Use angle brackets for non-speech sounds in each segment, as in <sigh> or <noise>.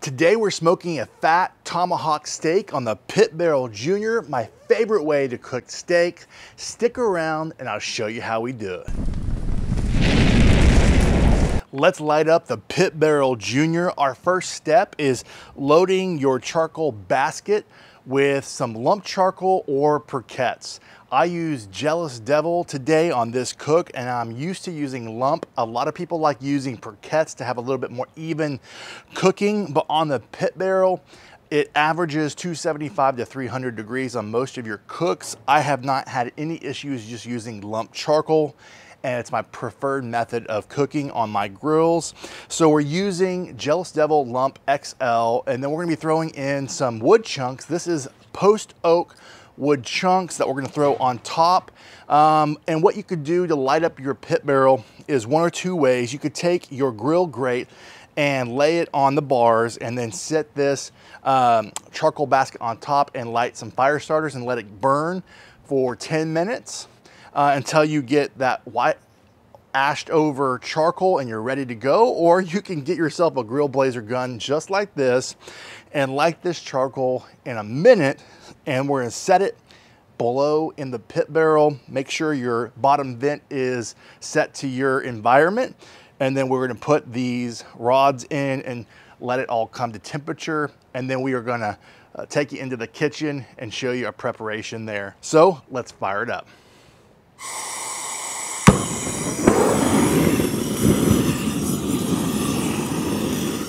Today we're smoking a fat tomahawk steak on the Pit Barrel Junior, my favorite way to cook steak. Stick around and I'll show you how we do it. Let's light up the Pit Barrel Junior. Our first step is loading your charcoal basket with some lump charcoal or briquettes. I use Jealous Devil today on this cook and I'm used to using lump. A lot of people like using briquettes to have a little bit more even cooking, but on the pit barrel, it averages 275 to 300 degrees on most of your cooks. I have not had any issues just using lump charcoal and it's my preferred method of cooking on my grills. So we're using Jealous Devil Lump XL, and then we're gonna be throwing in some wood chunks. This is post oak wood chunks that we're gonna throw on top. Um, and what you could do to light up your pit barrel is one or two ways. You could take your grill grate and lay it on the bars and then set this um, charcoal basket on top and light some fire starters and let it burn for 10 minutes uh, until you get that white ashed over charcoal and you're ready to go or you can get yourself a grill blazer gun just like this and light this charcoal in a minute and we're gonna set it below in the pit barrel. Make sure your bottom vent is set to your environment. And then we're gonna put these rods in and let it all come to temperature. And then we are gonna uh, take you into the kitchen and show you a preparation there. So let's fire it up.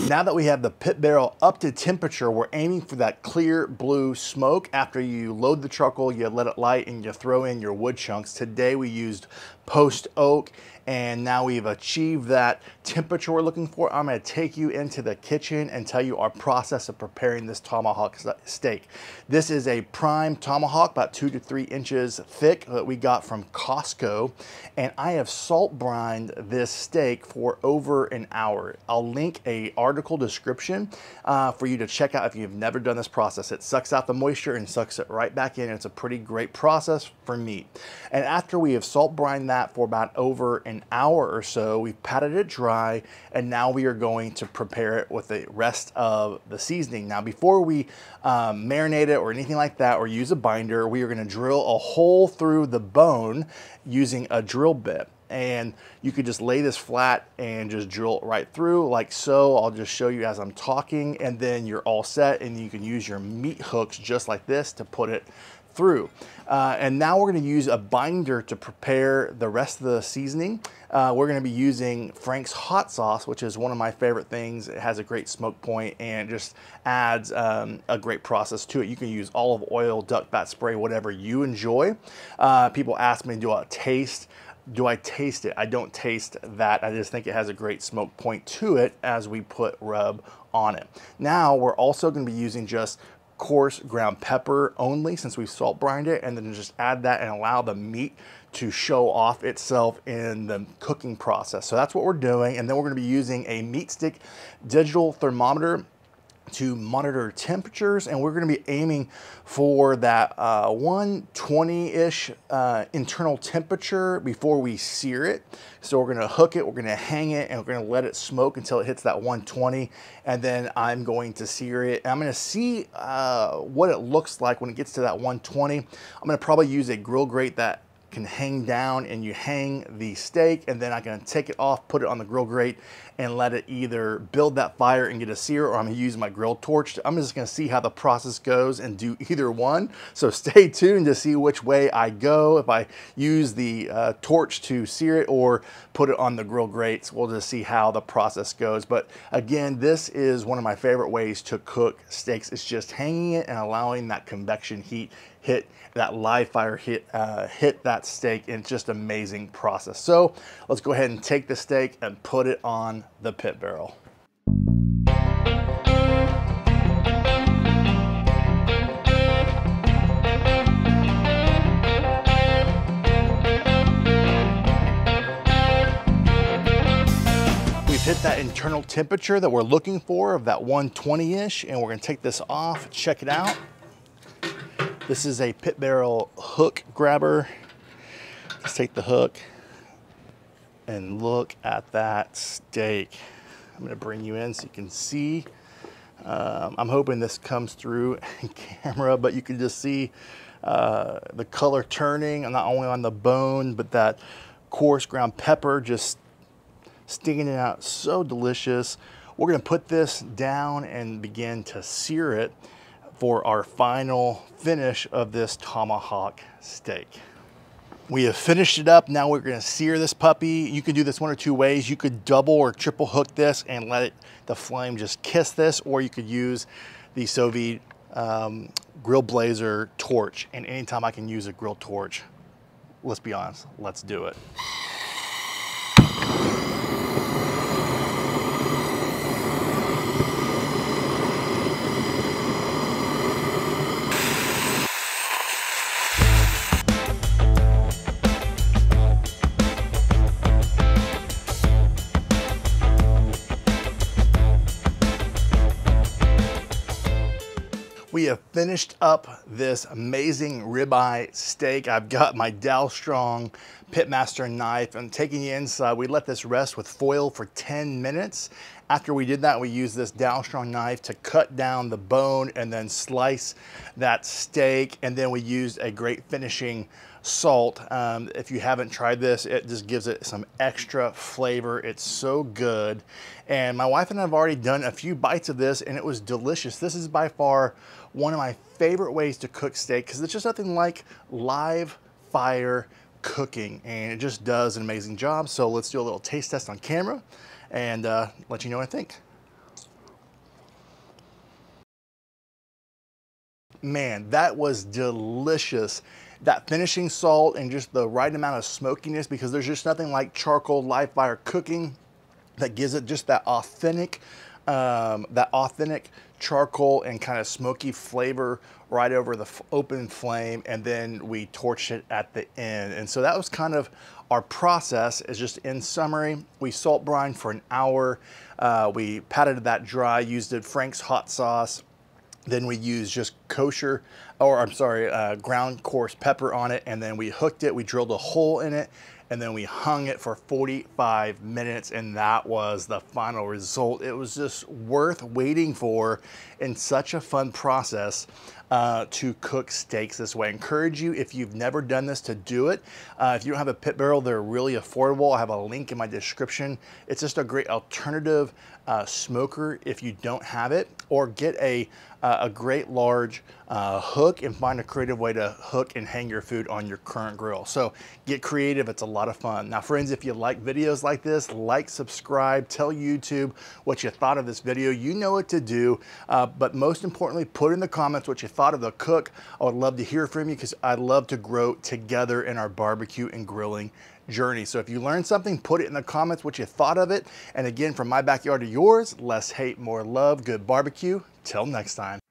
Now that we have the pit barrel up to temperature, we're aiming for that clear blue smoke. After you load the charcoal, you let it light and you throw in your wood chunks. Today we used post oak and now we've achieved that temperature we're looking for. I'm gonna take you into the kitchen and tell you our process of preparing this tomahawk steak. This is a prime tomahawk, about two to three inches thick that we got from Costco. And I have salt brined this steak for over an hour. I'll link a article description uh, for you to check out if you've never done this process. It sucks out the moisture and sucks it right back in. It's a pretty great process for meat. And after we have salt brined that for about over an hour or so, we've patted it dry and now we are going to prepare it with the rest of the seasoning. Now before we um, marinate it or anything like that or use a binder, we are gonna drill a hole through the bone using a drill bit and you could just lay this flat and just drill it right through like so. I'll just show you as I'm talking and then you're all set and you can use your meat hooks just like this to put it through. Uh, and now we're gonna use a binder to prepare the rest of the seasoning. Uh, we're gonna be using Frank's hot sauce, which is one of my favorite things. It has a great smoke point and just adds um, a great process to it. You can use olive oil, duck fat spray, whatever you enjoy. Uh, people ask me, do I taste do I taste it? I don't taste that. I just think it has a great smoke point to it as we put rub on it. Now we're also gonna be using just coarse ground pepper only since we salt brined it and then just add that and allow the meat to show off itself in the cooking process. So that's what we're doing. And then we're gonna be using a MeatStick digital thermometer to monitor temperatures and we're going to be aiming for that uh, 120-ish uh, internal temperature before we sear it. So we're going to hook it, we're going to hang it, and we're going to let it smoke until it hits that 120 and then I'm going to sear it. And I'm going to see uh, what it looks like when it gets to that 120. I'm going to probably use a grill grate that can hang down and you hang the steak and then I can take it off, put it on the grill grate and let it either build that fire and get a sear or I'm gonna use my grill torch. I'm just gonna see how the process goes and do either one. So <laughs> stay tuned to see which way I go. If I use the uh, torch to sear it or put it on the grill grates, we'll just see how the process goes. But again, this is one of my favorite ways to cook steaks. It's just hanging it and allowing that convection heat hit that live fire hit uh, hit that steak and just amazing process. So let's go ahead and take the steak and put it on the pit barrel. We've hit that internal temperature that we're looking for of that 120-ish and we're gonna take this off, check it out. This is a pit barrel hook grabber. Let's take the hook and look at that steak. I'm gonna bring you in so you can see Um, I'm hoping this comes through in <laughs> camera, but you can just see uh, the color turning, not only on the bone, but that coarse ground pepper just stinging it out. So delicious. We're gonna put this down and begin to sear it for our final finish of this tomahawk steak. We have finished it up. Now we're gonna sear this puppy. You can do this one or two ways. You could double or triple hook this and let it, the flame just kiss this, or you could use the sous vide um, grill blazer torch. And anytime I can use a grill torch, let's be honest, let's do it. Finished up this amazing ribeye steak. I've got my Dalstrong Pitmaster knife. I'm taking you inside. We let this rest with foil for 10 minutes. After we did that, we used this Dalstrong knife to cut down the bone and then slice that steak. And then we used a great finishing salt. Um, if you haven't tried this, it just gives it some extra flavor. It's so good. And my wife and I have already done a few bites of this and it was delicious. This is by far one of my favorite ways to cook steak because it's just nothing like live fire cooking and it just does an amazing job. So let's do a little taste test on camera and uh, let you know what I think. Man, that was delicious that finishing salt and just the right amount of smokiness because there's just nothing like charcoal live fire cooking that gives it just that authentic, um, that authentic charcoal and kind of smoky flavor right over the open flame and then we torched it at the end. And so that was kind of our process is just in summary, we salt brine for an hour. Uh, we patted that dry, used it Frank's hot sauce, then we used just kosher, or I'm sorry, uh, ground coarse pepper on it. And then we hooked it, we drilled a hole in it, and then we hung it for 45 minutes. And that was the final result. It was just worth waiting for and such a fun process uh, to cook steaks this way. I encourage you, if you've never done this, to do it. Uh, if you don't have a pit barrel, they're really affordable. I have a link in my description. It's just a great alternative uh, smoker if you don't have it, or get a, uh, a great large uh, hook and find a creative way to hook and hang your food on your current grill. So get creative, it's a lot of fun. Now friends, if you like videos like this, like, subscribe, tell YouTube what you thought of this video. You know what to do, uh, but most importantly, put in the comments what you thought of the cook. I would love to hear from you because I'd love to grow together in our barbecue and grilling journey. So if you learned something, put it in the comments what you thought of it. And again, from my backyard to yours, less hate, more love, good barbecue. Till next time.